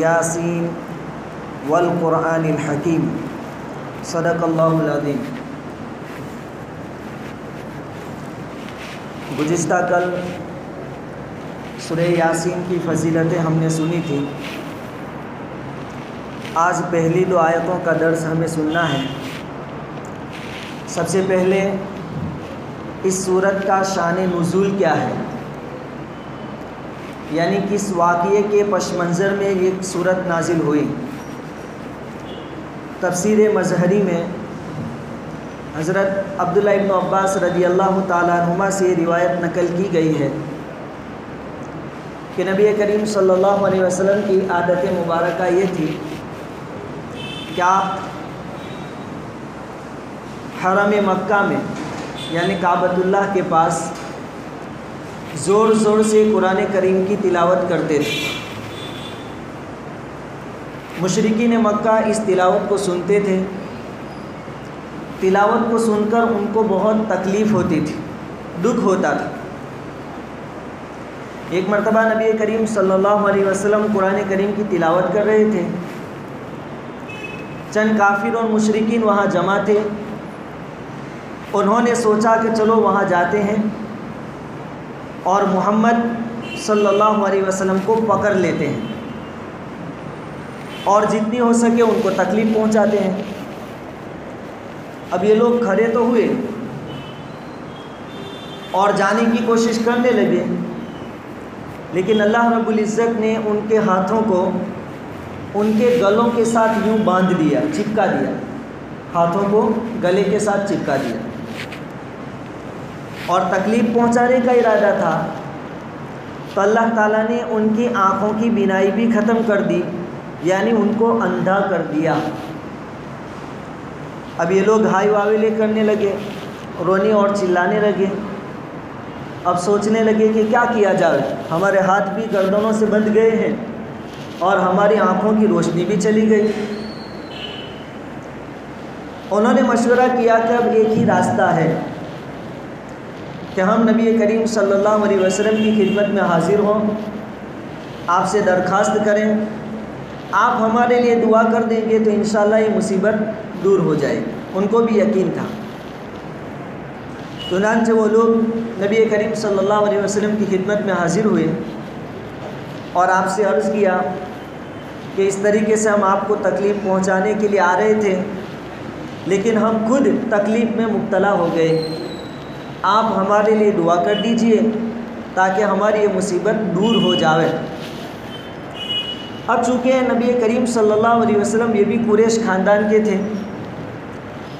यासीन वलक़ुरान हकीम सदक़ल्लाज़ीम गुज्त कल सुर यासीन की फजीलतें हमने सुनी थी आज पहली दो आयतों का दर्स हमें सुनना है सबसे पहले इस सूरत का शान नज़ुल क्या है? यानी किस वाक़े के पश मंज़र में ये सूरत नाजिल हुई? तफसीर मजहरी में हज़रत अब्दुल्ला इब्न अब्बास रदी अल्लाह तुमा से रिवायत नकल की गई है कि नबी करीम सल्लल्लाहु अलैहि वसल्लम की आदत मुबारक ये थी, क्या हरम मक्का में यानी काबतुल्लाह के पास ज़ोर ज़ोर से कुरान करीम की तिलावत करते थे। मुशरकिन मक्का इस तिलावत को सुनते थे। तिलावत को सुनकर उनको बहुत तकलीफ़ होती थी, दुख होता था। एक मरतबा नबी करीम सल्लल्लाहु अलैहि वसल्लम कुरान करीम की तिलावत कर रहे थे। चंद काफिर और मशरकिन वहाँ जमा थे। उन्होंने सोचा कि चलो वहाँ जाते हैं और मोहम्मद सल्लल्लाहु अलैहि वसल्लम को पकड़ लेते हैं और जितनी हो सके उनको तकलीफ़ पहुंचाते हैं। अब ये लोग खड़े तो हुए और जाने की कोशिश करने लगे, लेकिन अल्लाह रब्बुल इज़्ज़त ने उनके हाथों को उनके गलों के साथ यूँ बाँध दिया, चिपका दिया, हाथों को गले के साथ चिपका दिया। और तकलीफ़ पहुँचाने का इरादा था। तो अल्लाह ताला ने उनकी आँखों की बिनाई भी ख़त्म कर दी, यानी उनको अंधा कर दिया। अब ये लोग हाई वावेले करने लगे, रोने और चिल्लाने लगे। अब सोचने लगे कि क्या किया जाए, हमारे हाथ भी गर्दनों से बंध गए हैं और हमारी आँखों की रोशनी भी चली गई। उन्होंने मशवरा किया कि अब एक ही रास्ता है। कि हम नबी करीम सल्लल्लाहु अलैहि वसल्लम की खिदमत में हाजिर हों। आपसे दरख्वास्त करें। आप हमारे लिए दुआ कर देंगे तो इन ये मुसीबत दूर हो जाएगी। उनको भी यकीन था। चुनानचे वो लोग नबी करीम सल्लल्लाहु अलैहि वसल्लम की खिदमत में हाजिर हुए और आपसे अर्ज़ किया कि इस तरीके से हम आपको तकलीफ़ पहुँचाने के लिए आ रहे थे, लेकिन हम खुद तकलीफ़ में मुब्तला हो गए। आप हमारे लिए दुआ कर दीजिए ताकि हमारी ये मुसीबत दूर हो जाए अब चूँकि नबी करीम सल्लल्लाहु अलैहि वसल्लम ये भी कुरेश ख़ानदान के थे,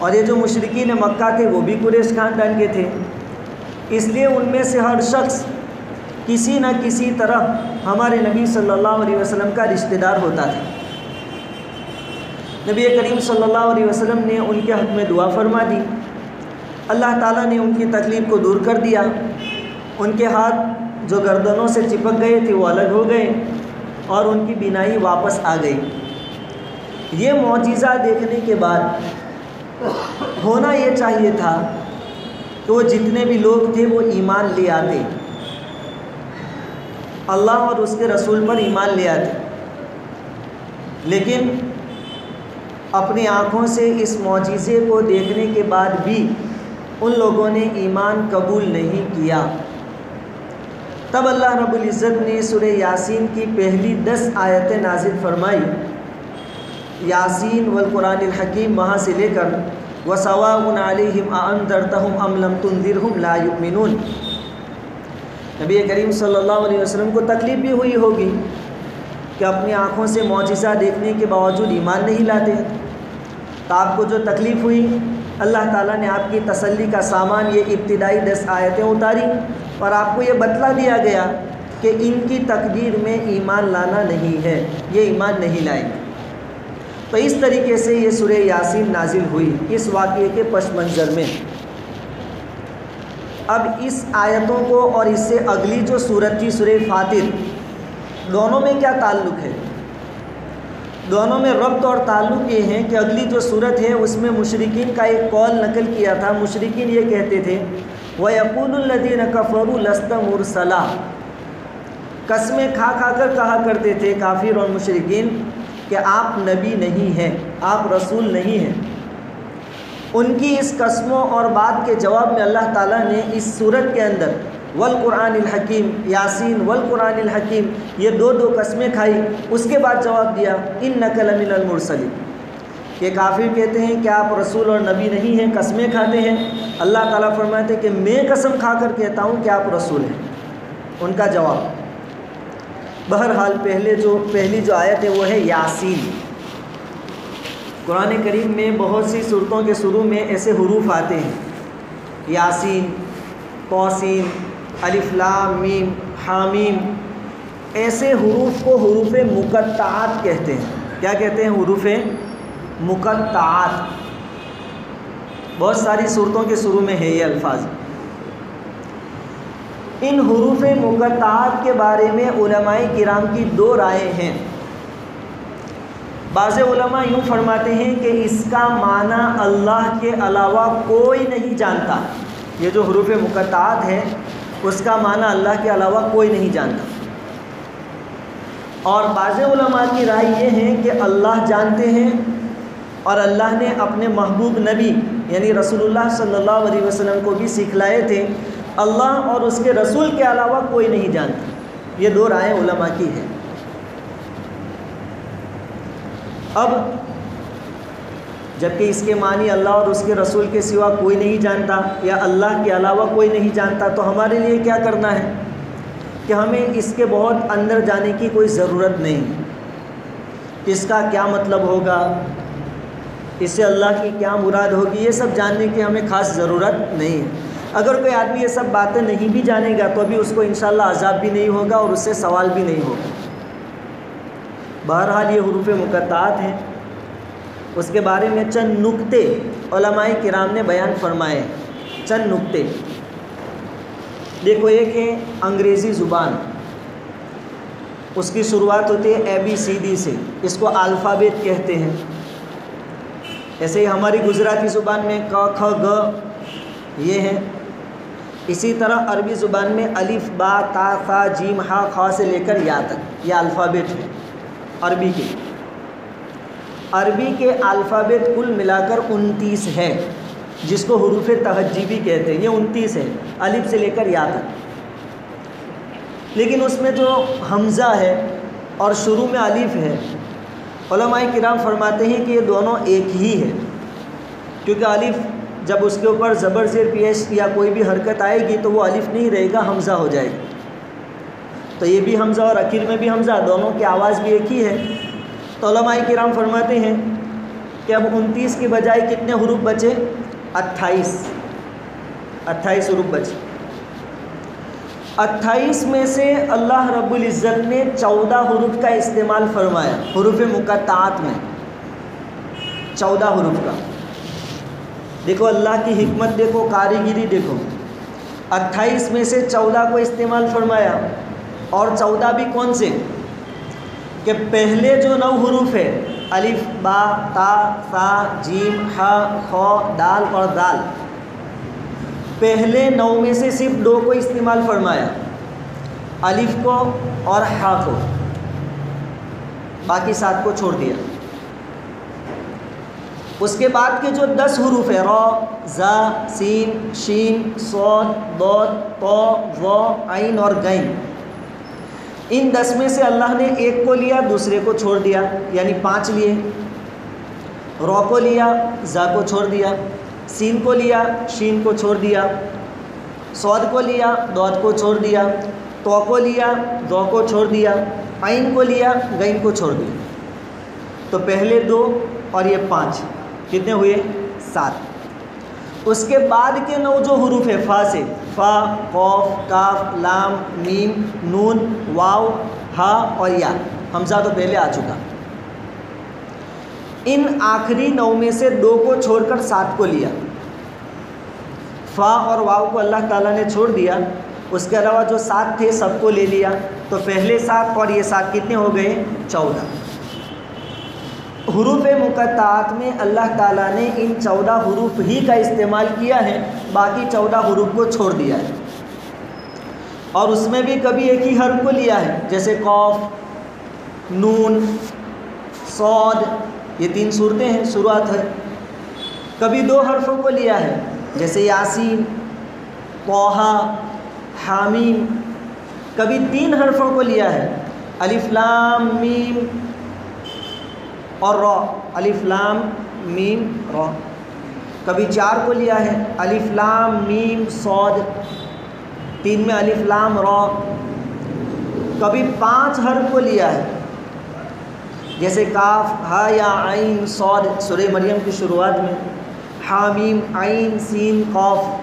और ये जो मुशरकिन मक्का थे वो भी कुरेश ख़ानदान के थे, इसलिए उनमें से हर शख्स किसी न किसी तरह हमारे नबी सल्लल्लाहु अलैहि वसल्लम का रिश्तेदार होता था। नबी करीम सल्लल्लाहु अलैहि वसल्लम ने उनके हक़ में दुआ फरमा दी। अल्लाह ताला ने उनकी तकलीफ़ को दूर कर दिया। उनके हाथ जो गर्दनों से चिपक गए थे, वो अलग हो गए और उनकी बिनाई वापस आ गई। ये मुआजा देखने के बाद होना ये चाहिए था कि वो जितने भी लोग थे, वो ईमान ले आते। अल्लाह और उसके रसूल पर ईमान ले आते। लेकिन अपनी आँखों से इस मुआजे को देखने के बाद भी उन लोगों ने ईमान कबूल नहीं किया। तब अल्लाह रब्बुल इज़्ज़त ने सुर यासीन की पहली दस आयतें नाजिल फरमाई। यासीन वलकुरान हकीम वहाँ से लेकर, वसवाउन अलैहिम अनदरतहुम अम लम ला युमिनून। नबी करीम सल्लल्लाहु अलैहि वसल्लम को तकलीफ़ भी हुई होगी कि अपनी आँखों से मुआजा देखने के बावजूद ईमान नहीं लाते। तो आपको जो तकलीफ़ हुई अल्लाह ताला ने आपकी तसल्ली का सामान, ये इब्तदाई दस आयतें उतारी और आपको ये बतला दिया गया कि इनकी तकदीर में ईमान लाना नहीं है, ये ईमान नहीं लाएँगे। तो इस तरीके से ये सुर यासीन नाजिल हुई इस वाक़े के पश मंज़र में। अब इस आयतों को और इससे अगली जो सूरत थी सुर फातिर, दोनों में क्या ताल्लुक़ है? दोनों में रब्त और ताल्लुक़ ये हैं कि अगली जो सूरत है, उसमें मुशरकिन का एक कौल नकल किया था। मुशरकिन ये कहते थे व यकूनदीन कफ़रू लस्त मुरसला। कस्में खा खा कर कहा करते थे काफिर और मुशरकिन कि आप नबी नहीं हैं, आप रसूल नहीं हैं। उनकी इस कस्मों और बात के जवाब में अल्लाह ताला ने इस सूरत के अंदर वल कुरान हकीम, यासीन वल कुरान हकीम, ये दो दो कस्में खाई, उसके बाद जवाब दिया इन नकल मिनलमरसली ये काफिर कहते हैं कि आप रसूल और नबी नहीं हैं, कस्में खाते हैं। अल्लाह ताला फरमाते हैं कि मैं कसम खा कर कहता हूँ कि आप रसूल हैं। उनका जवाब, बहरहाल पहले जो, पहली जो आयत है वो है यासीन। कुरान करीम में बहुत सी सूरतों के शुरू में ऐसे हरूफ आते हैं। यासीन, तोसीन अलिफ्लाम मीम, हामीम, ऐसे हरूफ को हरूफ मुकत्तात कहते हैं। क्या कहते हैं हरूफ? मुकत्तात। बहुत सारी सूरतों के शुरू में है ये अल्फाज। इन हरूफ मुकत्तात के बारे में उलमाए किराम की दो राय हैं। बाज़ यूँ फरमाते हैं कि इसका माना अल्लाह के अलावा कोई नहीं जानता। ये जो हरूफ मुकत्तात है उसका माना अल्लाह के अलावा कोई नहीं जानता। और बाज़ की राय ये है कि अल्लाह जानते हैं और अल्लाह ने अपने महबूब नबी, यानी रसूलुल्लाह सल्लल्लाहु अलैहि वसल्लम को भी सिखलाए थे। अल्लाह और उसके रसूल के अलावा कोई नहीं जानता। ये दो राय की है। अब जबकि इसके मानी अल्लाह और उसके रसूल के सिवा कोई नहीं जानता या अल्लाह के अलावा कोई नहीं जानता तो हमारे लिए क्या करना है? कि हमें इसके बहुत अंदर जाने की कोई ज़रूरत नहीं। इसका क्या मतलब होगा? इससे अल्लाह की क्या मुराद होगी? ये सब जानने की हमें ख़ास ज़रूरत नहीं है। अगर कोई आदमी ये सब बातें नहीं भी जानेगा तो भी उसको इन अजाब भी नहीं होगा और उससे सवाल भी नहीं होगा। बहरहाल ये हरूफ मुकत्तात हैं। उसके बारे में चंद नुक्ते किराम ने बयान फरमाए। चंद नुक्ते। देखो, एक है अंग्रेज़ी ज़ुबान। उसकी शुरुआत होती है ए बी सी डी से। इसको अल्फ़ाबेट कहते हैं। ऐसे ही हमारी गुजराती ज़ुबान में क, ख, ग, ये है। इसी तरह अरबी ज़ुबान में अलिफ, बा, ता, सा, जीम, हा, ख से लेकर या तक। ये अल्फ़ाबेट है अरबी के। अरबी के अल्फ़ाबेट कुल मिलाकर उनतीस है, जिसको हरूफ तहजीबी कहते हैं। ये उनतीस है, अलिफ से लेकर या तक। लेकिन उसमें जो हमज़ा है और शुरू में अलिफ है किराम फरमाते हैं कि ये दोनों एक ही है। क्योंकि अलिफ जब उसके ऊपर ज़बर, ज़ेर, पेश या कोई भी हरकत आएगी तो वो अलिफ नहीं रहेगा, हमज़ा हो जाएगा। तो ये भी हमज़ा और अखिर में भी हमज़ा, दोनों की आवाज़ भी एक ही है। तो किराम फरमाते हैं कि अब उनतीस के बजाय कितने हरूफ बचे? अट्ठाईस। अट्ठाईस हरूफ बचे। अट्ठाईस में से अल्लाह रब्बुल इज़्ज़त ने चौदह हरूफ का इस्तेमाल फरमाया, हरूफ मुकतात में। चौदह हरूफ का। देखो, अल्लाह की हिकमत देखो, कारीगिरी देखो। अट्ठाईस में से चौदह को इस्तेमाल फरमाया, और चौदह भी कौन से? कि पहले जो नौ हरूफ है, अलिफ, बा, ता, सा, जीम, हा, ख, दाल और दाल। पहले नौ में से सिर्फ़ दो को इस्तेमाल फरमाया, अलिफ को और हा को। बाकी सात को छोड़ दिया। उसके बाद के जो दस हरूफ है, रो, ज़ा, सीन, शीन सौद दौद तो व, आइन और गैन इन दस में से अल्लाह ने एक को लिया, दूसरे को छोड़ दिया, यानी पाँच लिए। रॉ को लिया, ज़ा को छोड़ दिया, सीन को लिया, शीन को छोड़ दिया, सौद को लिया, दौद को छोड़ दिया तो को लिया, दो को छोड़ दिया, आइन को लिया, गैन को छोड़ दिया। तो पहले दो और ये पाँच, कितने हुए? सात। उसके बाद के नौ जो हरूफ है, फा से, फ़ा, कौफ, काफ, लाम, मीम, नून, वाव, हा और या। हमजा तो पहले आ चुका। इन आखिरी नौ में से दो को छोड़कर सात को लिया। फ़ा और वाव को अल्लाह ताला ने छोड़ दिया। उसके अलावा जो सात थे, सबको ले लिया। तो पहले सात और ये सात कितने हो गए? चौदह। हरूफ मुकतात में अल्लाह ताला ने इन चौदह हरूफ ही का इस्तेमाल किया है, बाकी चौदह हरूफ को छोड़ दिया है। और उसमें भी कभी एक ही हर्फ को लिया है, जैसे कौफ, नून, सौद, ये तीन सूरतें हैं शुरुआत है। कभी दो हर्फों को लिया है, जैसे यासीन कोहा हामीम, कभी तीन हर्फों को लिया है। अलिफ्लाम मीम और रॉ अलिफ्लाम मीम, रॉ। कभी चार को लिया है? अलिफ्लाम मीम, सौद। तीन में अलिफ्लाम रॉ। कभी पाँच हर्फ को लिया है? जैसे काफ, हा या आइन, सौद, सुर मरियम की शुरुआत में। हामीम आइन सीन कौफ।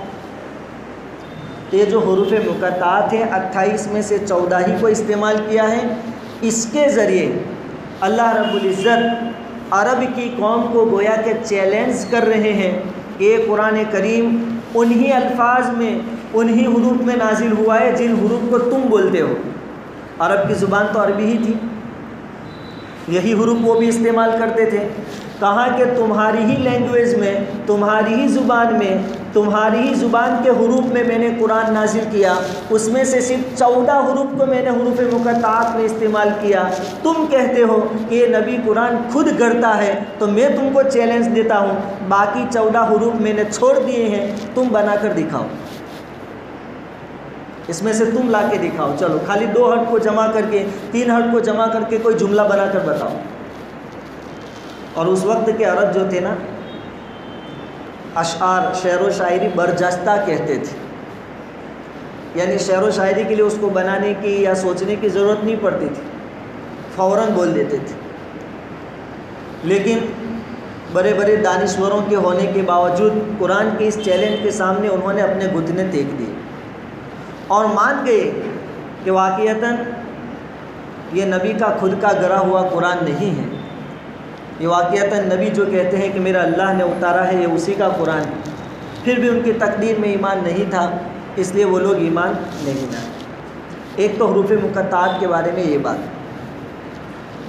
तो ये जो हरूफ मुकतात हैं, अट्ठाईस में से चौदह ही को इस्तेमाल किया है। इसके ज़रिए अल्लाह रब्ज़त अरब की कौम को गोया के चैलेंज कर रहे हैं। ये कुरान करीम उन्हीं अल्फाज में, उन्हीं हरूफ में नाजिल हुआ है जिन हरूफ को तुम बोलते हो। अरब की ज़ुबान तो अरबी ही थी। यही हरूफ वो भी इस्तेमाल करते थे। कहा कि तुम्हारी ही लैंग्वेज में, तुम्हारी ही ज़ुबान में तुम्हारी ही ज़ुबान के हरूफ में मैंने कुरान नाजिल किया। उसमें से सिर्फ़ चौदह हरूफ को मैंने हरूफ मुकतात में इस्तेमाल किया। तुम कहते हो कि ये नबी कुरान खुद करता है तो मैं तुमको चैलेंज देता हूँ। बाकी चौदह हरूफ मैंने छोड़ दिए हैं, तुम बनाकर दिखाओ। इसमें से तुम ला के दिखाओ। चलो, खाली दो हट को जमा करके, तीन हट को जमा करके कोई जुमला बनाकर बताओ। और उस वक्त के अरब जो थे ना अशार शेर व शायरी बरजस्ता कहते थे। यानी शेर व शायरी के लिए उसको बनाने की या सोचने की ज़रूरत नहीं पड़ती थी। फ़ौर बोल देते थे। लेकिन बड़े बड़े दानश्वरों के होने के बावजूद कुरान के इस चैलेंज के सामने उन्होंने अपने घुटने टेक दिए। और मान गए कि वाक़ता ये नबी का खुद का गरा हुआ कुरान नहीं है। ये वाक़ता नबी जो कहते हैं कि मेरा अल्लाह ने उतारा है, ये उसी का कुरान है। फिर भी उनकी तकदीर में ईमान नहीं था, इसलिए वो लोग ईमान नहीं लाए। एक तो हरूफ मुकतात के बारे में ये बात।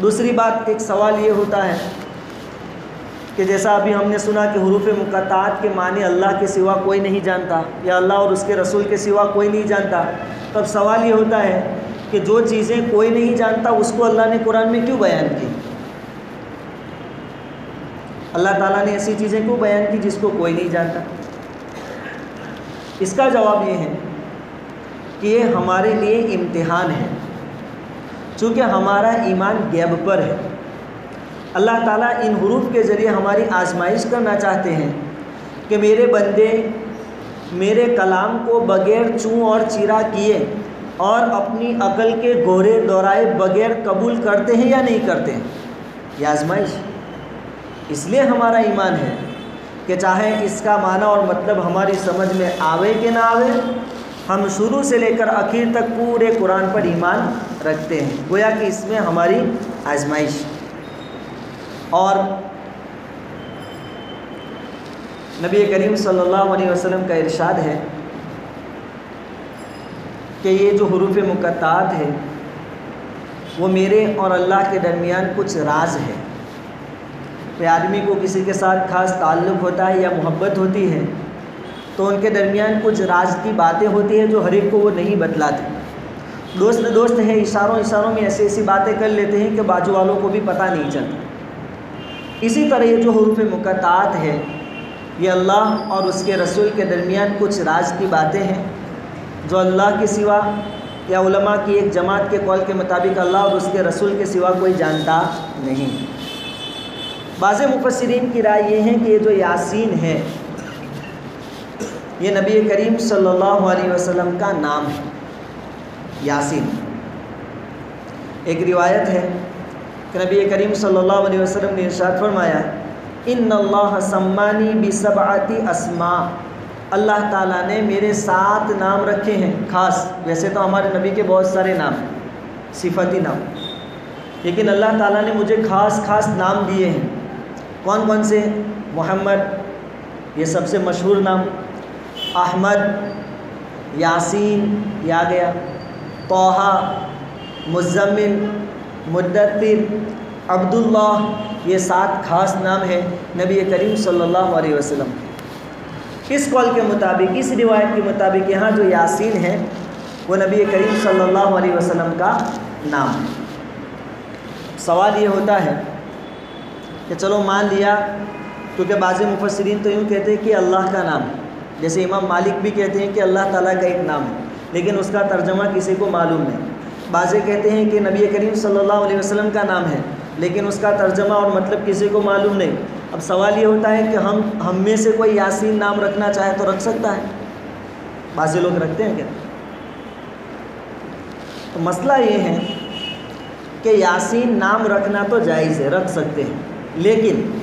दूसरी बात, एक सवाल ये होता है कि जैसा अभी हमने सुना कि हरूफ मुकतात के माने अल्लाह के सिवा कोई नहीं जानता, या अल्लाह और उसके रसूल के सिवा कोई नहीं जानता, तब सवाल ये होता है कि जो चीज़ें कोई नहीं जानता, उसको अल्लाह ने कुरान में क्यों बयान की? अल्लाह ताला ने ऐसी चीज़ें क्यों बयान की जिसको कोई नहीं जानता? इसका जवाब ये है कि ये हमारे लिए इम्तिहान है। चूँकि हमारा ईमान गैब पर है। अल्लाह ताला इन हरूफ के ज़रिए हमारी आजमाइश करना चाहते हैं कि मेरे बंदे मेरे कलाम को बग़ैर चूँ और चीरा किए और अपनी अकल के गोरे दोहराए बग़ैर कबूल करते हैं या नहीं करते हैं? यह आजमाइश। इसलिए हमारा ईमान है कि चाहे इसका माना और मतलब हमारी समझ में आवे कि ना आवे, हम शुरू से लेकर आखिर तक पूरे कुरान पर ईमान रखते हैं। गोया कि इसमें हमारी आजमाइश। और नबी करीम सल्लल्लाहु अलैहि वसल्लम का इरशाद है कि ये जो हरूफ मुकतात है, वो मेरे और अल्लाह के दरमियान कुछ राज है। कोई आदमी को किसी के साथ खास ताल्लुक़ होता है या मोहब्बत होती है तो उनके दरमियान कुछ राज की बातें होती हैं जो हर एक को वो नहीं बतलाते। दोस्त दोस्त हैं, इशारों इशारों में ऐसी ऐसी बातें कर लेते हैं कि बाजू वालों को भी पता नहीं चलता। इसी तरह ये जो हरूफ मुकतात है, ये अल्लाह और उसके रसूल के दरमियान कुछ राज की बातें हैं, जो अल्लाह के सिवा या उलमा की एक जमात के कौल के मुताबिक अल्लाह और उसके रसूल के सिवा कोई जानता नहीं। बाज़ मुफसरीन की राय ये है कि ये जो यासीन है, ये नबी करीम सल्लल्लाहु अलैहि वसल्लम का नाम है, यासीन। एक रिवायत है कि नबी करीम सल्लल्लाहु अलैहि वसल्लम ने इरशाद फरमाया इन अल्लाह सम्मानी बिसबाती असमा। अल्लाह ताला ने मेरे सात नाम रखे हैं, ख़ास, वैसे तो हमारे नबी के बहुत सारे नाम, सिफती नाम। लेकिन अल्लाह ताला ने मुझे ख़ास ख़ास नाम दिए हैं। कौन कौन से? मोहम्मद, ये सबसे मशहूर नाम। अहमद, यासीन, या गया। तोहा, मुजम्मिल मुद्दतिर अब्दुल्ला ये सात खास नाम है नबी करीम सल्लल्लाहु अलैहि वसल्लम। इस कॉल के मुताबिक, इस रिवायत के मुताबिक यहाँ जो यासीन है, वो नबी करीम सल्लल्लाहु अलैहि वसल्लम का नाम है। सवाल ये होता है कि चलो मान लिया, क्योंकि बाज़ मुफसरीन तो यूँ कहते हैं कि अल्लाह का नाम है। जैसे इमाम मालिक भी कहते हैं कि अल्लाह ताला का एक नाम है, लेकिन उसका तर्जमा किसी को मालूम नहीं। बाज़े कहते हैं कि नबी करीम सल्लल्लाहु अलैहि वसल्लम का नाम है, लेकिन उसका तर्जमा और मतलब किसी को मालूम नहीं। अब सवाल ये होता है कि हम हम में से कोई यासीन नाम रखना चाहे तो रख सकता है। बाज़े लोग रखते हैं क्या? तो मसला ये है कि यासीन नाम रखना तो जायज़ है, रख सकते हैं। लेकिन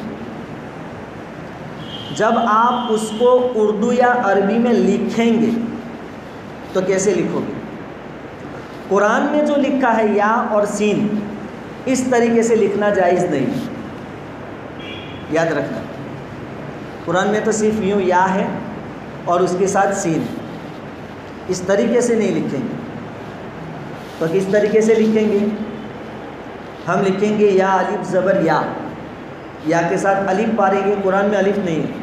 जब आप उसको उर्दू या अरबी में लिखेंगे तो कैसे लिखोगे? कुरान में जो लिखा है या और सीन, इस तरीके से लिखना जायज़ नहीं। याद रखना। कुरान में तो सिर्फ़ यूँ या है और उसके साथ सीन। इस तरीके से नहीं लिखेंगे। तो किस तरीके से लिखेंगे? हम लिखेंगे या अलिफ ज़बर या। या के साथ अलिफ पारेंगे, कुरान में अलिफ नहीं है।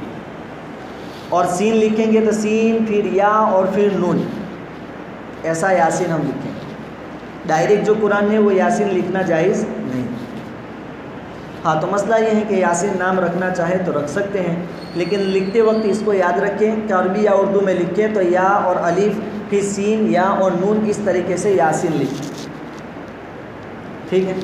और सीन लिखेंगे तो सीन, फिर या और फिर नून। ऐसा यासीन हम लिखेंगे। डायरेक्ट जो कुरान है वो यासीन लिखना जायज़ नहीं। हाँ तो मसला ये है कि यासीन नाम रखना चाहे तो रख सकते हैं, लेकिन लिखते वक्त इसको याद रखें कि अरबी या उर्दू में लिखें तो या और अलीफ फिर सीन या और नून इस तरीके से यासिन लिखें। ठीक है?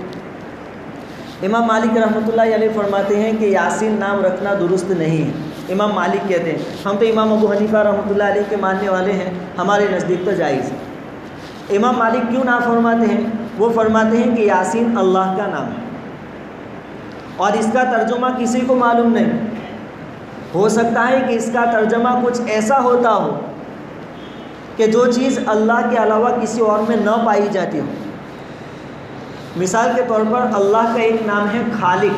इमाम मालिक रहमतुल्लाह फरमाते हैं कि यासीन नाम रखना दुरुस्त नहीं है। इमाम मालिक कहते हैं, हम तो इमाम अबू हनीफ़ा रहमतुल्लाह अलैह के मानने वाले हैं, हमारे नज़दीक तो जायज़ है। इमाम मालिक क्यों ना फरमाते हैं? वो फरमाते हैं कि यासीन अल्लाह का नाम है। और इसका तर्जुमा किसी को मालूम नहीं। हो सकता है कि इसका तर्जमा कुछ ऐसा होता हो कि जो चीज़ अल्लाह के अलावा किसी और में न पाई जाती हो। मिसाल के तौर पर अल्लाह का एक नाम है खालिक,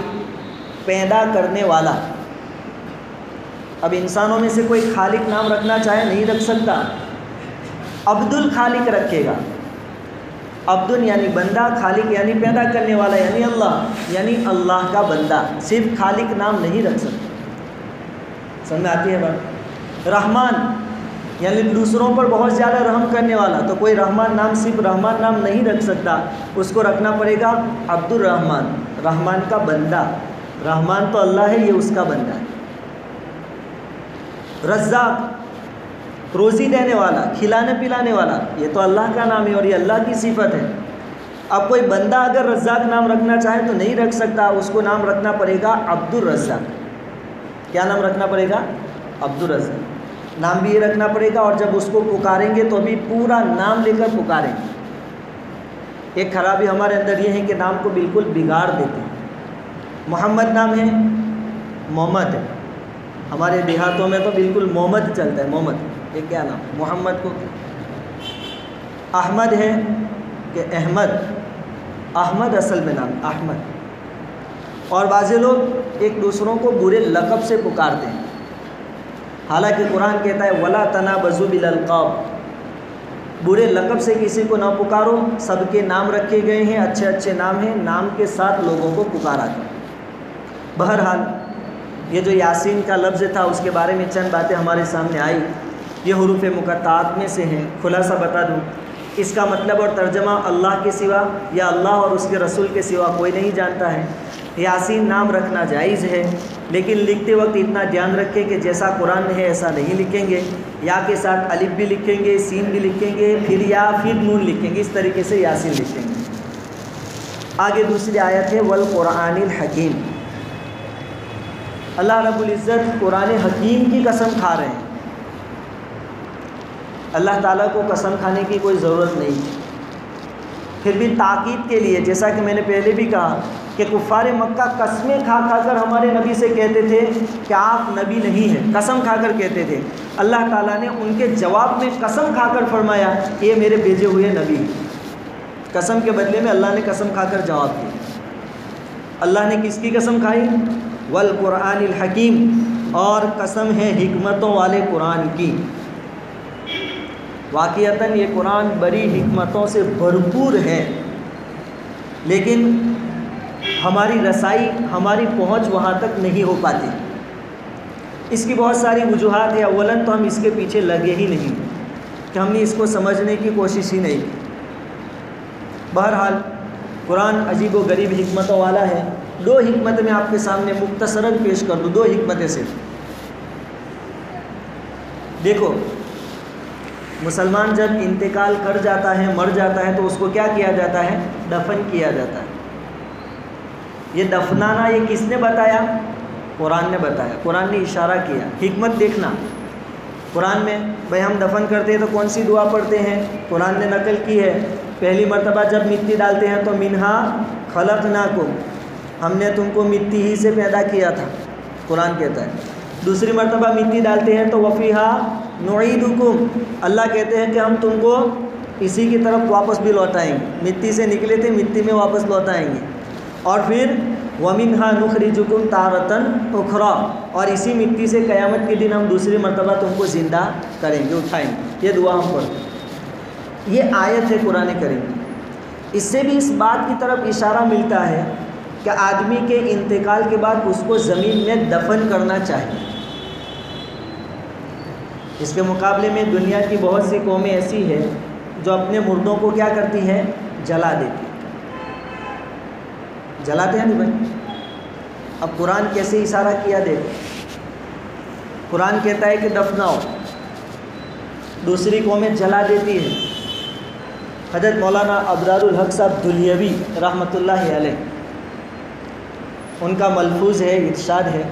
पैदा करने वाला। अब इंसानों में से कोई खालिक नाम रखना चाहे नहीं रख सकता। अब्दुल खालिक रखेगा। अब्दुल यानी बंदा, खालिक यानी पैदा करने वाला, यानी अल्लाह यानी अल्लाह का बंदा। सिर्फ़ खालिक नाम नहीं रख सकता। समझ आती है बात? रहमान यानी दूसरों पर बहुत ज़्यादा रहम करने वाला तो कोई रहमान नाम, सिर्फ़ रहमान नाम नहीं रख सकता, उसको रखना पड़ेगा अब्दुल रहमान। रहमान का बंदा, रहमान तो अल्लाह है, ये उसका बंदा है। रज्जाक रोज़ी देने वाला, खिलाने पिलाने वाला, ये तो अल्लाह का नाम है और ये अल्लाह की सिफत है। अब कोई बंदा अगर रज्जाक नाम रखना चाहे तो नहीं रख सकता, उसको नाम रखना पड़ेगा अब्दुल रज्जाक क्या नाम रखना पड़ेगा? अब्दुल रज्जाक नाम भी ये रखना पड़ेगा और जब उसको पुकारेंगे तो भी पूरा नाम लेकर पुकारेंगे। एक खराबी हमारे अंदर ये है कि नाम को बिल्कुल बिगाड़ देते हैं। मोहम्मद नाम है, मोहम्मद। है हमारे देहातों में तो बिल्कुल मोहम्मद चलता है, मोहम्मद। ये क्या नाम? मोहम्मद को अहमद है कि अहमद। अहमद असल में नाम, अहमद। और बाज़ लोग एक दूसरों को बुरे लकब से पुकारते हैं। हालाँकि कुरान कहता है, वला तना बजू बिलक़ाब बुरे लकब से किसी को ना पुकारो, सबके नाम रखे गए हैं अच्छे अच्छे नाम हैं, नाम के साथ लोगों को पुकारा था बहरहाल, ये जो यासीन का लफ्ज़ था, उसके बारे में चंद बातें हमारे सामने आई। ये हरूफ मुकतात में से हैं। खुलासा बता दूँ, इसका मतलब और तर्जमा अल्लाह के सिवा या अल्लाह और उसके रसूल के सिवा कोई नहीं जानता है। यासीन नाम रखना जायज़ है, लेकिन लिखते वक्त इतना ध्यान रखें कि जैसा कुरान है, ऐसा नहीं लिखेंगे। या के साथ अलिफ भी लिखेंगे, सीन भी लिखेंगे, फिर या फिर नून लिखेंगे, इस तरीके से यासीन लिखेंगे। आगे दूसरी आयत है, वल कुरान हकीम। अल्लाह रब्ज़त कुरान हकीम की कसम खा रहे हैं। अल्लाह ताला को कसम खाने की कोई ज़रूरत नहीं। फिर भी ताक़ीद के लिए, जैसा कि मैंने पहले भी कहा कि कुफ़ार मक्का कस्में खा खा कर हमारे नबी से कहते थे कि आप नबी नहीं हैं। कसम खाकर कहते थे। अल्लाह ताला ने उनके जवाब में कसम खाकर फरमाया, ये मेरे भेजे हुए नबी। कसम के बदले में अल्लाह ने कसम खाकर जवाब दिया। अल्लाह ने किसकी कसम खाई? वल कुरान हकीम। और कसम है हमतों वाले कुरान की। वाक़ता ये कुरान बड़ी हमतों से भरपूर है। लेकिन हमारी रसाई, हमारी पहुँच वहाँ तक नहीं हो पाती। इसकी बहुत सारी वजूहत है अवलन तो हम इसके पीछे लगे ही नहीं, कि हमने इसको समझने की कोशिश ही नहीं की। बहरहाल, कुरान अजीब व गरीब हमतों वाला है। दो हमत मैं आपके सामने मुख्तसरन पेश कर दूँ, दो हमतें सिर्फ़। देखो, मुसलमान जब इंतकाल कर जाता है, मर जाता है तो उसको क्या किया जाता है? दफन किया जाता है। ये दफनाना ये किसने बताया? कुरान ने बताया। कुरान ने इशारा किया। हमत देखना। कुरान में, भाई, हम दफन करते हैं तो कौन सी दुआ पढ़ते हैं? कुरान ने नकल की है। पहली मरतबा जब मिट्टी डालते हैं तो मिनहा खलक ना को हमने तुमको मिट्टी ही से पैदा किया था, कुरान कहता है। दूसरी मरतबा मिट्टी डालते हैं तो वफ़ीहा नुईदुकुम। अल्लाह कहते हैं कि हम तुमको इसी की तरफ़ वापस भी लौटाएँगे। मिट्टी से निकले थे, मिट्टी में वापस लौटाएँगे और फिर वमिन हा नुखरिजुकुम तारतन उखरा। और इसी मिट्टी से क़यामत के दिन हम दूसरी मरतबा तुमको ज़िंदा करेंगे, उठाएँगे। ये दुआ हम पढ़ते ये आयत है कुरान करीम इससे भी इस बात की तरफ़ इशारा मिलता है कि आदमी के इंतकाल के बाद उसको ज़मीन में दफन करना चाहिए। इसके मुकाबले में दुनिया की बहुत सी कौमें ऐसी हैं जो अपने मुर्दों को क्या करती हैं? जला देती जलाते हैं नहीं भाई। अब कुरान कैसे इशारा किया देखो। कुरान कहता है कि दफनाओ। दूसरी कौमें जला देती है। हज़रत मौलाना अबरारुल हक साहब दुलियवी रहमतुल्लाह अलैह। उनका मलफूज है, इरशाद है।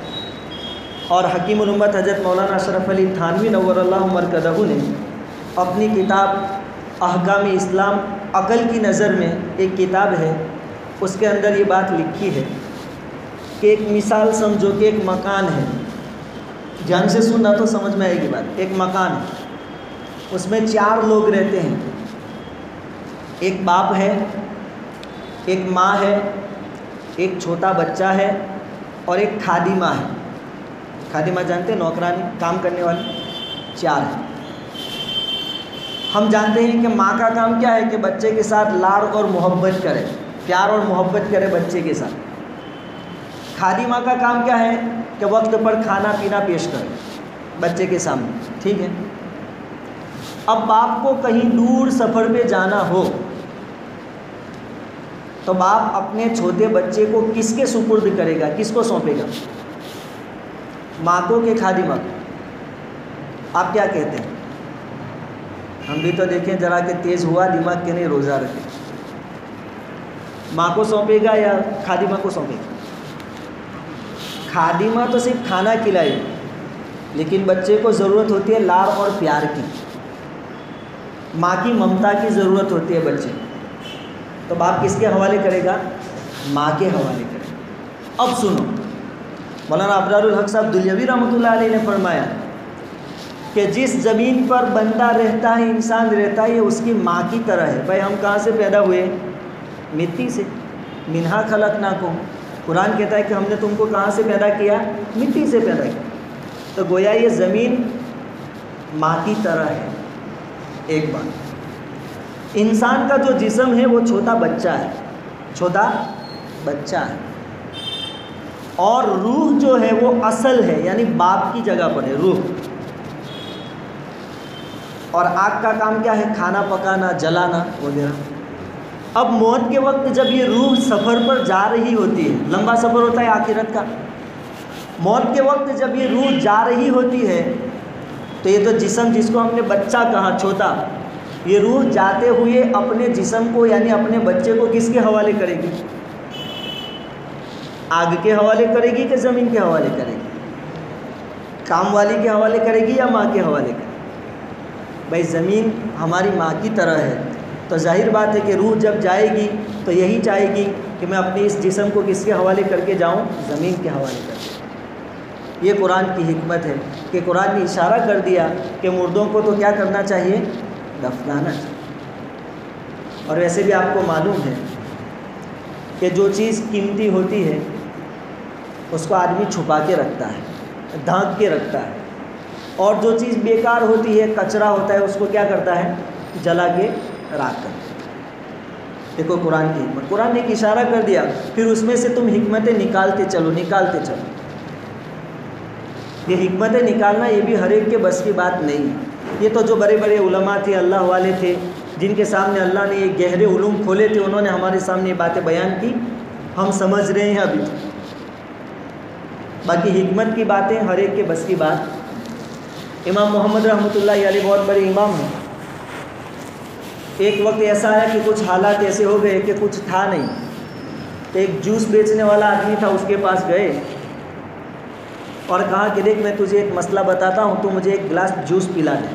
और हकीम उम्मत हज़रत मौलाना अशरफ अली थानवी नवरकदहू ने अपनी किताब अहकाम इस्लाम अकल की नज़र में एक किताब है उसके अंदर ये बात लिखी है कि एक मिसाल समझो कि एक मकान है। ध्यान से सुनना तो समझ में आएगी बात। एक मकान है। उसमें चार लोग रहते हैं। एक बाप है, एक माँ है, एक छोटा बच्चा है और एक खादी माँ है। खादिमा जानते हैं? नौकरानी, काम करने वाली। चार है। हम जानते हैं कि माँ का काम क्या है कि बच्चे के साथ लाड़ और मोहब्बत करे। प्यार और मोहब्बत करे बच्चे के साथ। खादी माँ का काम क्या है कि वक्त पर खाना पीना पेश करे बच्चे के सामने, ठीक है? अब बाप को कहीं दूर सफ़र पे जाना हो तो बाप अपने छोटे बच्चे को किसके सुपुर्द करेगा, किसको सौंपेगा? माँ को के खादिमा को? आप क्या कहते हैं? हम भी तो देखें जरा के तेज़ हुआ, दिमाग के नहीं रोज़ा रखे। माँ को सौंपेगा या खादिमा को सौंपेगा? खादिमा तो सिर्फ़ खाना खिलाए लेकिन बच्चे को ज़रूरत होती है लाड़ और प्यार की। माँ की ममता की ज़रूरत होती है बच्चे तो बाप किसके हवाले करेगा? माँ के हवाले करेगा। अब सुनो, मौलाना अबरारुल हक साहब दुलियावी रहमत ने फरमाया कि जिस ज़मीन पर बंदा रहता है, इंसान रहता है, ये उसकी माँ की तरह है। भाई, हम कहाँ से पैदा हुए? मिट्टी से। मिन्हा खलक ना को। कुरान कहता है कि हमने तुमको कहाँ से पैदा किया? मिट्टी से पैदा किया। तो गोया ये ज़मीन माँ की तरह है। एक बात। इंसान का जो जिसम है, वो छोटा बच्चा है। छोटा बच्चा है। और रूह जो है, वो असल है, यानी बाप की जगह पर है, रूह। और आग का काम क्या है? खाना पकाना, जलाना वगैरह। अब मौत के वक्त जब ये रूह सफ़र पर जा रही होती है, लंबा सफ़र होता है आखिरत का। मौत के वक्त जब ये रूह जा रही होती है तो ये तो जिसम जिसको हमने बच्चा कहा, छोटा, ये रूह जाते हुए अपने जिसम को यानी अपने बच्चे को किसके हवाले करेगी? आग के हवाले करेगी कि ज़मीन के हवाले करेगी? काम वाली के हवाले करेगी या माँ के हवाले करेगी? भाई, ज़मीन हमारी माँ की तरह है। तो ज़ाहिर बात है कि रूह जब जाएगी तो यही चाहेगी कि मैं अपने इस जिसम को किसके हवाले करके जाऊँ? ज़मीन के हवाले करके। ये कुरान की हमत है कि कुरान ने इशारा कर दिया कि मुर्दों को तो क्या करना चाहिए? दफनाना चाहिए। और वैसे भी आपको मालूम है कि जो चीज़ कीमती होती है, उसको आदमी छुपा के रखता है, ढांक के रखता है। और जो चीज़ बेकार होती है, कचरा होता है, उसको क्या करता है? जला के राख कर देखो कुरान की हिकमत। कुरान ने एक इशारा कर दिया, फिर उसमें से तुम हिकमतें निकालते चलो निकालते चलो। ये हिकमतें निकालना ये भी हर एक के बस की बात नहीं है। ये तो जो बड़े बड़े उलमा थे, अल्लाह वाले थे, जिनके सामने अल्लाह ने ये गहरे उलूम खोले थे, उन्होंने हमारे सामने ये बातें बयान की। हम समझ रहे हैं अभी। बाकी हिकमत की बातें हर एक के बस की बात। इमाम मोहम्मद अलैह बहुत बड़े इमाम हैं। एक वक्त ऐसा है कि कुछ हालात ऐसे हो गए कि कुछ था नहीं। एक जूस बेचने वाला आदमी था, उसके पास गए और कहा कि देख, मैं तुझे एक मसला बताता हूँ तो मुझे एक गिलास जूस पिला दे।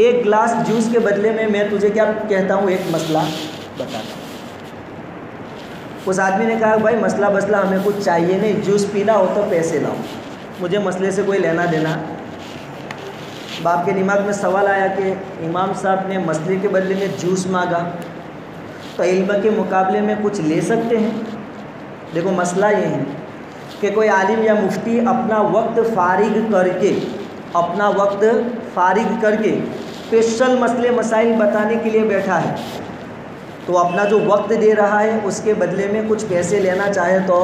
एक गिलास जूस के बदले में मैं तुझे क्या कहता हूँ, एक मसला बताता हूँ। उस आदमी ने कहा, भाई, मसला बसला, हमें कुछ चाहिए नहीं, जूस पीना हो तो पैसे लाओ। मुझे मसले से कोई लेना देना बाप के दिमाग में सवाल आया कि इमाम साहब ने मसले के बदले में जूस मांगा तो इल्म के मुकाबले में कुछ ले सकते हैं? देखो, मसला ये है कि कोई आलिम या मुफ्ती अपना वक्त फारिग करके, अपना वक्त फारिग करके स्पेशल मसले, मसाइल बताने के लिए बैठा है तो अपना जो वक्त दे रहा है, उसके बदले में कुछ पैसे लेना चाहे तो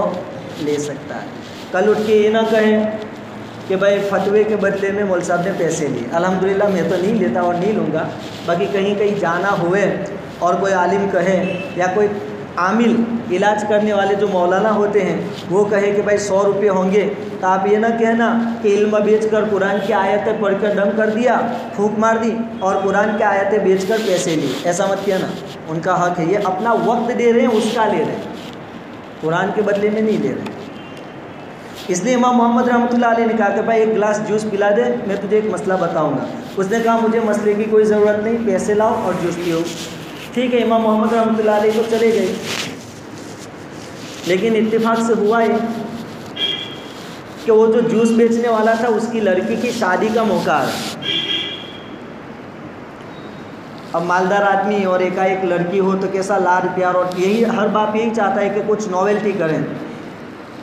ले सकता है। कल उठ के ये ना कहें कि भाई फतवे के बदले में मौल साहब ने पैसे लिए। अल्हम्दुलिल्लाह, मैं तो नहीं लेता और नहीं लूँगा, बाकी कहीं कहीं जाना हुए और कोई आलिम कहे या कोई आमिल इलाज करने वाले जो मौलाना होते हैं, वो कहे कि भाई सौ रुपये होंगे। तो आप ये ना कहना कि इल्म बेच कर कुरान की आयतें पढ़ कर दम कर दिया, फूक मार दी और कुरान की आयतें बेच कर पैसे लिए। ऐसा मत कहना उनका हक है, ये अपना वक्त दे रहे हैं, उसका ले रहे हैं। कुरान के बदले में नहीं ले रहे। इसलिए इमाम मोहम्मद रहमतुल्लाह अलैह ने कहा कि भाई, एक गिलास जूस पिला दे, मैं तुझे एक मसला बताऊँगा। उसने कहा, मुझे मसले की कोई ज़रूरत नहीं, पैसे लाओ और जूस पियो। ठीक है, इमाम मोहम्मद रहमतुल्लाह अलैह तो चले गए। लेकिन इत्तेफाक से हुआ ये कि वो जो जूस बेचने वाला था, उसकी लड़की की शादी का मौका अब मालदार आदमी और एकाएक लड़की हो तो कैसा लाड प्यार, और यही हर बाप यही चाहता है कि कुछ नॉवेल्टी करें।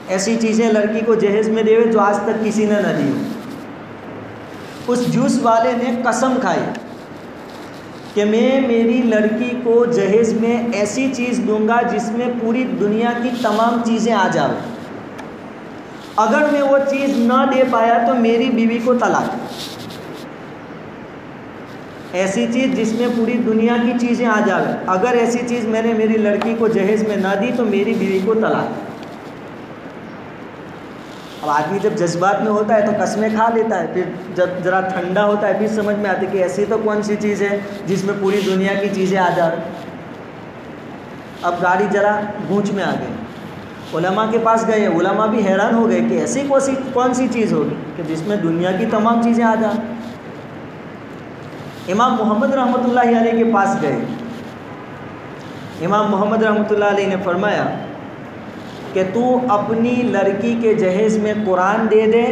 ऐसी चीज़ें लड़की को जहेज़ में देवे जो आज तक किसी ने न दी हो। उस जूस वाले ने कसम खाई कि मैं मेरी लड़की को जहेज़ में ऐसी चीज़ दूँगा जिसमें पूरी दुनिया की तमाम चीज़ें आ जाए अगर मैं वो चीज़ ना दे पाया तो मेरी बीवी को तलाक। ऐसी चीज़ जिसमें पूरी दुनिया की चीज़ें आ जाए अगर ऐसी चीज़ मैंने मेरी लड़की को जहेज़ में ना दी तो मेरी बीवी को तलाक। अब आदमी जब जज्बात में होता है तो कस्में खा लेता है, फिर जब ज़रा ठंडा होता है फिर समझ में आती है कि ऐसी तो कौन सी चीज़ है जिसमें पूरी दुनिया की चीज़ें आ जा अब गाड़ी ज़रा गूंच में आ गई। उलमा के पास गए, उलमा भी हैरान हो गए कि ऐसी कौन सी कौन सी चीज़ होगी कि जिसमें दुनिया की तमाम चीज़ें आ जा इमाम मोहम्मद अलैह के पास गए। इमाम मोहम्मद अलैह ने फरमाया कि तू अपनी लड़की के जहेज़ में कुरान दे दे।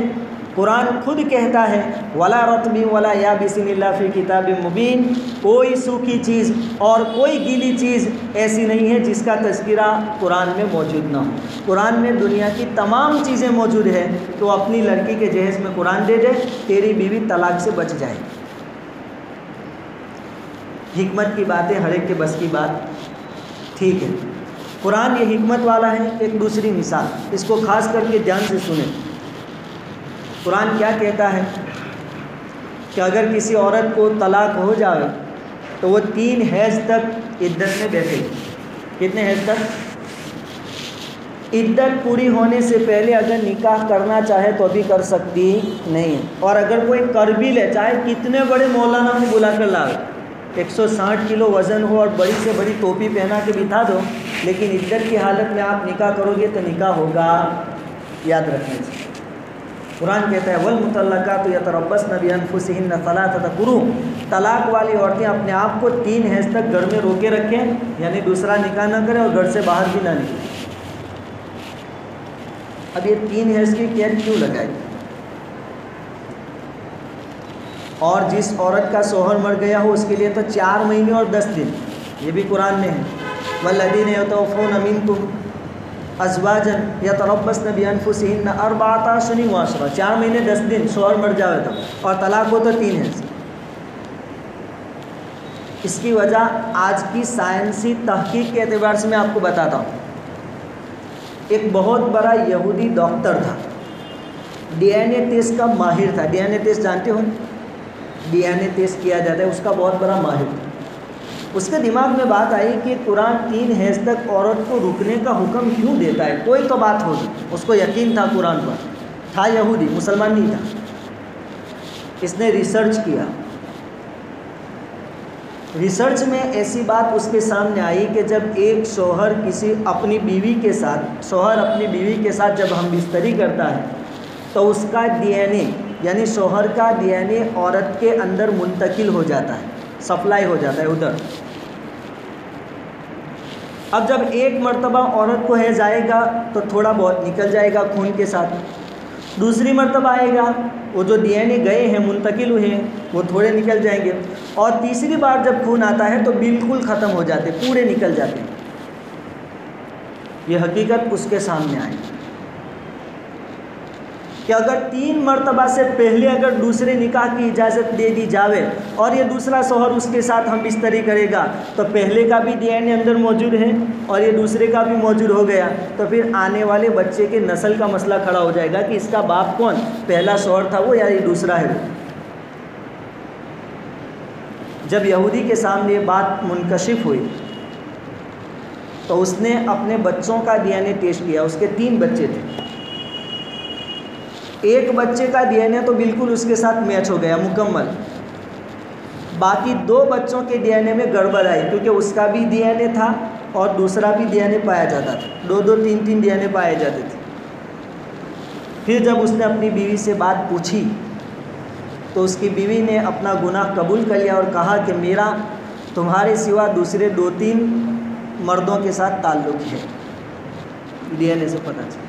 कुरान खुद कहता है, वला रतबी वला या बिसमिल्लाफी किताब मुबीन। कोई सूखी चीज़ और कोई गीली चीज़ ऐसी नहीं है जिसका तस्करा कुरान में मौजूद ना हो। कुरान में दुनिया की तमाम चीज़ें मौजूद है तो अपनी लड़की के जहेज़ में कुरान दे दे, तेरी बीवी तलाक से बच जाएगी हिकमत की बातें, हर एक के बस की बात। ठीक है। कुरान ये हिकमत वाला है, एक दूसरी मिसाल। इसको खास करके ध्यान से सुने। कुरान क्या कहता है कि अगर किसी औरत को तलाक हो जाए तो वो तीन हैज़ तक इद्दत में बैठेगी कितने हैज़ तक? इद्दत पूरी होने से पहले अगर निकाह करना चाहे तो भी कर सकती नहीं। है और अगर कोई कर भी ले, चाहे कितने बड़े मौलाना को बुला कर लाए 160 किलो वज़न हो और बड़ी से बड़ी टोपी पहना के बिठा दो। लेकिन इद्दत की हालत में आप निकाह करोगे तो निकाह होगा। याद रखने से। कुरान कहता है, वल मुतलका तो या तरबस नबी अनफुसहिन तला तकुरु तलाक वाली औरतें अपने आप को तीन हैज़ तक घर में रोके रखें, यानी दूसरा निकाह ना करें और घर से बाहर भी ना निकलें। अब ये तीन हैज़ की कैद क्यों लगाई? और जिस औरत का सोहर मर गया हो, उसके लिए तो चार महीने और दस दिन। ये भी कुरान में है। वल्लदीन यतौफ़ून मिनकुम अजवाजन या तरबस नबी अनफुसिन अरबाता शनि वाशरा चार महीने दस दिन सोहर मर जाए तो और तलाक हो तो तीन है इसकी वजह आज की साइंसी तहकीक के अतबार से मैं आपको बताता हूँ एक बहुत बड़ा यहूदी डॉक्टर था डीएनए टेस्ट का माहिर था डीएनए टेस्ट जानते हो डीएनए टेस्ट किया जाता है उसका बहुत बड़ा माहिर था उसके दिमाग में बात आई कि कुरान तीन हैज़ तक औरत को रुकने का हुक्म क्यों देता है? कोई तो बात होगी उसको यकीन था कुरान पर। था यहूदी, मुसलमान नहीं था। इसने रिसर्च किया। रिसर्च में ऐसी बात उसके सामने आई कि जब एक शोहर किसी अपनी बीवी के साथ शोहर अपनी बीवी के साथ जब हम बिस्तरी करता है तो उसका डीएनए, यानी शोहर का डीएनए औरत के अंदर मुंतकिल हो जाता है, सप्लाई हो जाता है उधर। अब जब एक मरतबा औरत को है जाएगा तो थोड़ा बहुत निकल जाएगा खून के साथ। दूसरी मरतबा आएगा, वो जो डीएनए गए हैं, मुंतकिल हुए हैं, वो थोड़े निकल जाएँगे। और तीसरी बार जब खून आता है तो बिल्कुल ख़त्म हो जाते, पूरे निकल जाते ये हकीकत उसके सामने आई। कि अगर तीन मरतबा से पहले अगर दूसरे निकाह की इजाज़त दे दी जावे और ये दूसरा शोहर उसके साथ हम बिस्तरी करेगा तो पहले का भी डीएनए अंदर मौजूद है और ये दूसरे का भी मौजूद हो गया तो फिर आने वाले बच्चे के नस्ल का मसला खड़ा हो जाएगा कि इसका बाप कौन? पहला शोहर था वो या ये दूसरा है जब यहूदी के सामने बात मुनकशिफ हुई तो उसने अपने बच्चों का डीएनए टेस्ट किया, उसके तीन बच्चे थे। एक बच्चे का डीएनए तो बिल्कुल उसके साथ मैच हो गया, मुकम्मल। बाकी दो बच्चों के डीएनए में गड़बड़ आई, क्योंकि उसका भी डीएनए था और दूसरा भी डीएनए पाया जाता था। दो दो, तीन तीन डीएनए पाए जाते थे। फिर जब उसने अपनी बीवी से बात पूछी तो उसकी बीवी ने अपना गुनाह कबूल कर लिया और कहा कि मेरा तुम्हारे सिवा दूसरे दो, तीन मर्दों के साथ ताल्लुक़ है। डीएनए से पता चला।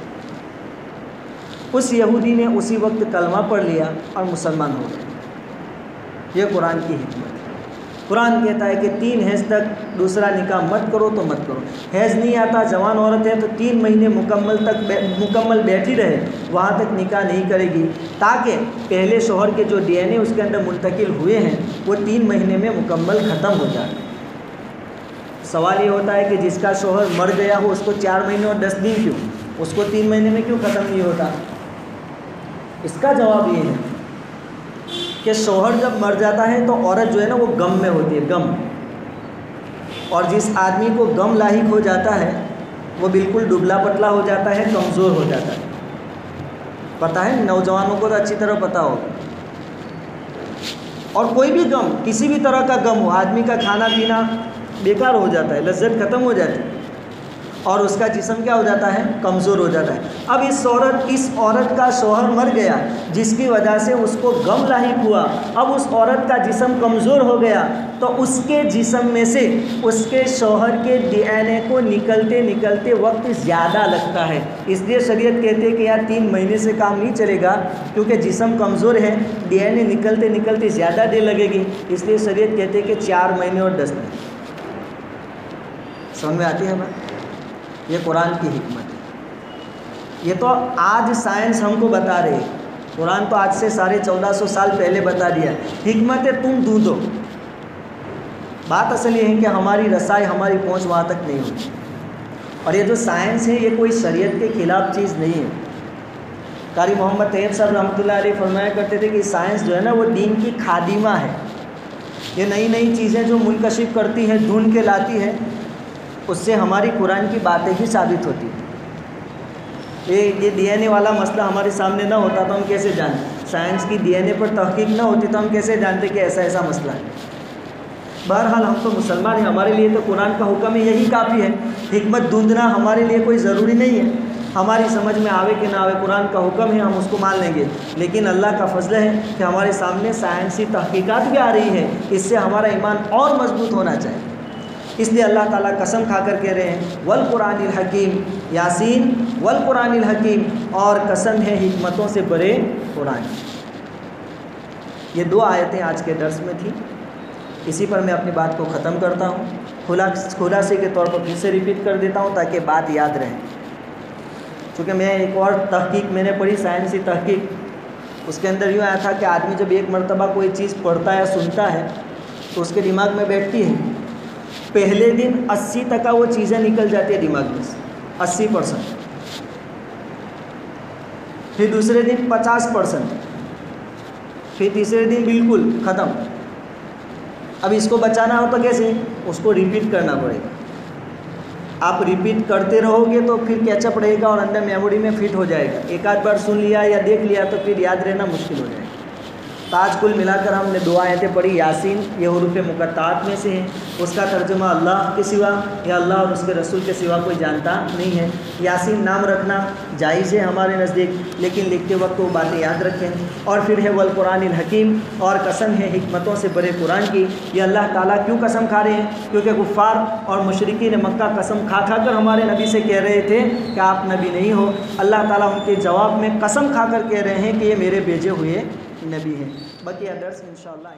उस यहूदी ने उसी वक्त कलमा पढ़ लिया और मुसलमान हो गए। ये कुरान की हिकमत कुरान कहता है कि तीन हैज़ तक दूसरा निकाह मत करो तो मत करो। हैज़ नहीं आता जवान औरत है तो तीन महीने मुकम्मल तक बे, मुकम्मल बैठी रहे वहाँ तक निकाह नहीं करेगी। ताकि पहले शोहर के जो डीएनए उसके अंदर मुंतकिल हुए हैं वो तीन महीने में मुकम्मल ख़त्म हो जाए। सवाल ये होता है कि जिसका शोहर मर गया हो उसको चार महीने और दस दिन क्यों? उसको तीन महीने में क्यों ख़त्म नहीं होता? इसका जवाब ये है कि शोहर जब मर जाता है तो औरत जो है ना वो गम में होती है, गम। और जिस आदमी को गम लाहिक हो जाता है, वो बिल्कुल दुबला पतला हो जाता है, कमज़ोर हो जाता है। पता है? नौजवानों को तो अच्छी तरह पता होगा और कोई भी गम, किसी भी तरह का गम हो, आदमी का खाना पीना बेकार हो जाता है, लज्जत ख़त्म हो जाती है। और उसका जिसम क्या हो जाता है? कमज़ोर हो जाता है। अब इस औरत इस औरत का शोहर मर गया, जिसकी वजह से उसको गम लाहिक हुआ। अब उस औरत का जिसम कमज़ोर हो गया तो उसके जिसम में से उसके शोहर के डीएनए को निकलते निकलते वक्त ज़्यादा लगता है। इसलिए शरीयत कहते हैं कि यार तीन महीने से काम नहीं चलेगा, क्योंकि जिसम कमज़ोर है, डीएनए निकलते निकलते ज़्यादा देर लगेगी। इसलिए शरीयत कहते हैं कि चार महीने और दस महीने समझ में आती है बात? ये कुरान की हिकमत है। ये तो आज साइंस हमको बता रही है। कुरान तो आज से साढ़े चौदह सौ साल पहले बता दिया। हिकमत है तुम ढूंढो। बात असल ये है कि हमारी रसाई हमारी पहुँच वहाँ तक नहीं होती। और ये जो साइंस है, ये कोई शरीयत के ख़िलाफ़ चीज़ नहीं है। कारी मोहम्मद तैयब साहब रहमत फरमाया करते थे कि साइंस जो है ना, वो दीन की खादिमा है। ये नई नई चीज़ें जो मुनकशिफ करती हैं, ढूंढ के लाती है। उससे हमारी कुरान की बातें ही साबित होती। ये ये डीएनए वाला मसला हमारे सामने ना होता तो हम कैसे जानते? साइंस की डीएनए पर तहकीक ना होती तो हम कैसे जानते कि ऐसा ऐसा मसला है? बहरहाल हम तो मुसलमान हैं, हमारे लिए तो कुरान का हुक्म है यही काफ़ी है। हमत ढूंढना हमारे लिए कोई ज़रूरी नहीं है। हमारी समझ में आवे कि ना आवे, कुरान का हुक्म है, हम उसको मान लेंगे। लेकिन अल्लाह का फजल है कि हमारे सामने साइंसी तहकीकात भी आ रही है। इससे हमारा ईमान और मज़बूत होना चाहिए। इसलिए अल्लाह ताला कसम खाकर कह रहे हैं, वल कुरान हकीम यासीन, वल कुरान हकीम और कसम है हमतों से बड़े कुरान। ये दो आयतें आज के दर्स में थी। इसी पर मैं अपनी बात को ख़त्म करता हूँ। खुला खुलासे के तौर पर फिर से रिपीट कर देता हूँ ताकि बात याद रहे। क्योंकि मैं एक और तहकीक मैंने पढ़ी, साइंसी तहकीक। उसके अंदर यूँ आया था कि आदमी जब एक मरतबा कोई चीज़ पढ़ता या सुनता है तो उसके दिमाग में बैठती है। पहले दिन 80 टका वो चीज़ें निकल जाती है दिमाग में से। 80 परसेंट। फिर दूसरे दिन 50 परसेंट। फिर तीसरे दिन बिल्कुल ख़त्म। अब इसको बचाना हो तो कैसे? उसको रिपीट करना पड़ेगा। आप रिपीट करते रहोगे तो फिर कैचअप रहेगा और अंदर मेमोरी में फिट हो जाएगा। एक आध बार सुन लिया या देख लिया तो फिर याद रहना मुश्किल हो जाएगा। ताज कुल मिलाकर हमने दो आयतें पढ़ी, यासीन, ये हरूफ मुकत्तात में से है। उसका तर्जुमा अल्लाह के सिवा, या अल्लाह और उसके रसूल के सिवा कोई जानता नहीं है। यासीन नाम रखना जायज़ है हमारे नज़दीक, लेकिन लिखते वक्त वो बातें याद रखें। और फिर है वल कुरान हकीम, और कसम है हमतों से बड़े कुरान की। ये अल्लाह ताला क्यों कसम खा रहे हैं? क्योंकि गुफ़ार और मशरक़ी ने मक्का कसम खा खा कर हमारे नबी से कह रहे थे कि आप नबी नहीं हो। अल्लाह ताला उनके जवाब में कसम खा कर कह रहे हैं कि ये मेरे भेजे हुए नबी हैं। बाकी अदर्स इन शाला